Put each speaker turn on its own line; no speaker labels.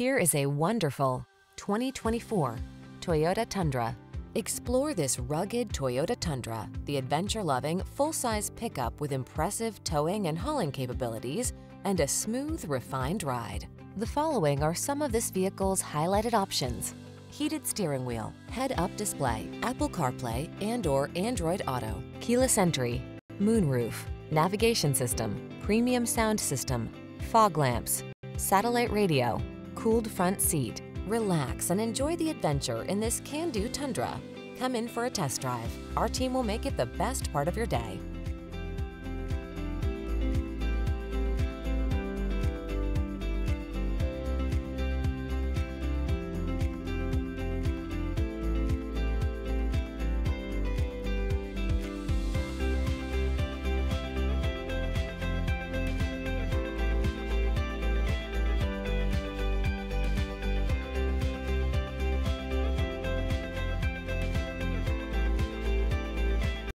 Here is a wonderful 2024 Toyota Tundra. Explore this rugged Toyota Tundra, the adventure-loving, full-size pickup with impressive towing and hauling capabilities and a smooth, refined ride. The following are some of this vehicle's highlighted options. Heated steering wheel, head-up display, Apple CarPlay and or Android Auto, keyless entry, moonroof, navigation system, premium sound system, fog lamps, satellite radio, cooled front seat. Relax and enjoy the adventure in this can-do Tundra. Come in for a test drive. Our team will make it the best part of your day.